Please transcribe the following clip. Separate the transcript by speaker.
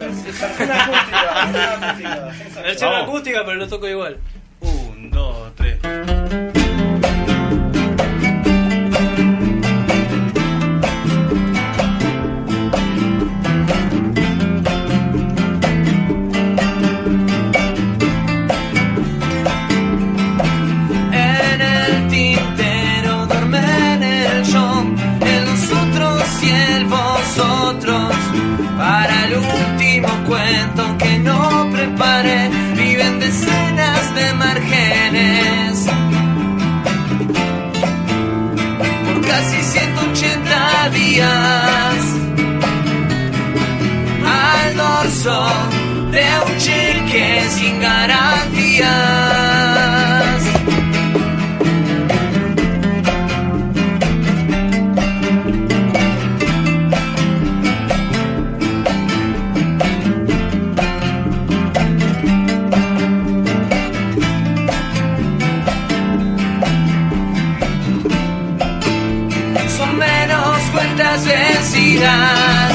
Speaker 1: Versión acústica, versión acústica.
Speaker 2: Versión acústica, pero lo toco igual.
Speaker 3: Un, dos, tres.
Speaker 4: Para el último cuento que no preparé, viven decenas de márgenes. Por casi 180 días. Al dorso de un. realidad.